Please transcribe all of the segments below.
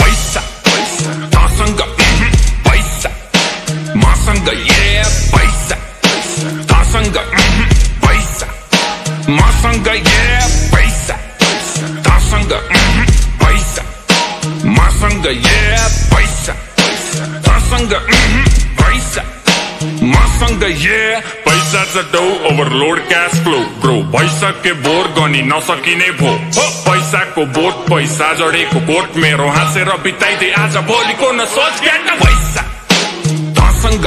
पैसा पैसा तसँग पैसा मसँग ए पैसा तसँग पैसा मसँग ए पैसा मसँग ए पैसा तसँग पैसा मसँग ए पैसा छ डौ ओभरलोड क्यास फ्लो ग्रो भइसके बोर गनी नसकिने भो पैसाको बोट पैसा जडेको कोट मेरो हाँसेर बिताइदिए आज भोलिको न सोच गेट पैसा तसँग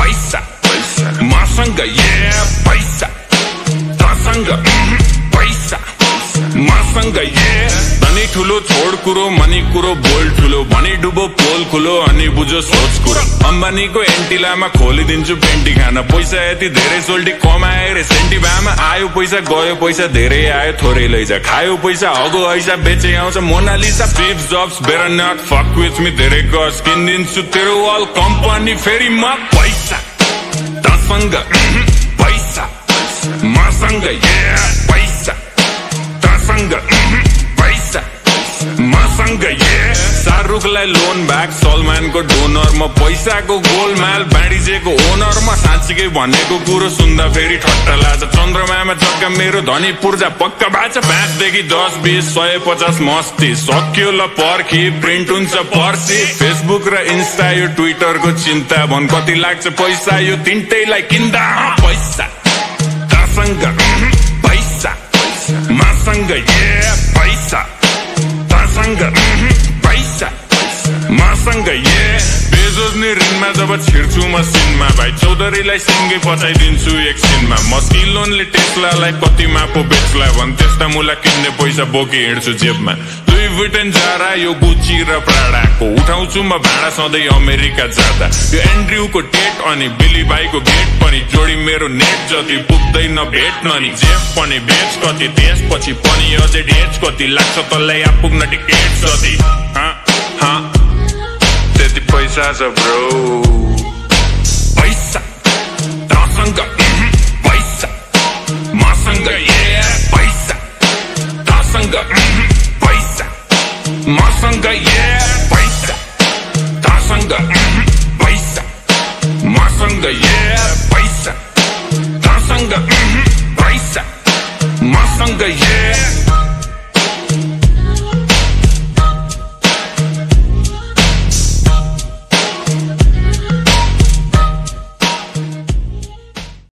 पैसा मसँग ए पैसा तसँग पैसा मसँग धनी ठुलो छोड कुरो मनी कुरो बोल ठुलो भनी डुबो पोल खुलो अनि बुझो सोच कुरो। अम्बानीको एन्टिलामा खोलिदिन्छु पेन्टी खान। पैसा यति धेरै सोल्टी कमाए रे सेन्टी भामा आयो पैसा गयो पैसा धेरै आयो थोरै लैजा। खायो पैसा हगो ऐसा बेचे आउँछ। मोनालिसा स्टिभ जब्स बेर नट फक विथ मी धेरै गस किनिदिन्छु तेरो वाल कम्पनी फेरि म पैसा। तसँग पैसा। मसँग पैसा। तसँग मसँग ए शाहरुखलाई लोन ब्याक सलमानको डोनर म पैसाको गोलमाल बाँडिजेको ओनर म साँच्चीकै भनेको कुरो सुन्दा फेरि ठट्टा लाग्छ। चन्द्रमामा जग्गा मेरो धनी पूर्जा पक्का बाछ पाँचदेखि दस बिस सय पचास मस्ती। सक्यो ल पर्खी प्रिन्ट हुन्छ पर्सी। फेसबुक र इन्स्टा यो ट्विटरको चिन्ता भन। कति लाग्छ पैसा यो तिनटैलाई किन्दा? पैसा। तसँग पैसा। मसँग ए बेजोज्ने ऋणमा जब छिर्छु म सिनमा भाइ चौधरीलाई सिङ्गै पचाइदिन्छु एकछिनमा मस्किलोनले टेस्लालाई कतिमा पो बेच्ला भन् त्यस्ता मुला किन्ने पैसा बोकी हिँड्छु जेबमा। दुई ब्रिटेन जारा यो गुची र प्राडाको। उठाउँछु म भाडा सधैँ अमेरिका जाँदा। यो एन्ड्रियुको टेट अनि बिली बाईको गेट पनि जोडी मेरो नेट जति पुग्दैन भेट्न नि। जेफ पनि बेच कति त्यसपछि पनि अझै डेच कति। लाग्छ तँलाई यहाँ पुग्न टिकेट जति। as a bro Paisa Dasanga mm-hmm. Paisa Masanga yeah Paisa Dasanga mm-hmm. Paisa Masanga yeah Paisa Dasanga. Mm-hmm. Paisa Masanga yeah Paisa mm-hmm. Paisa Masanga yeah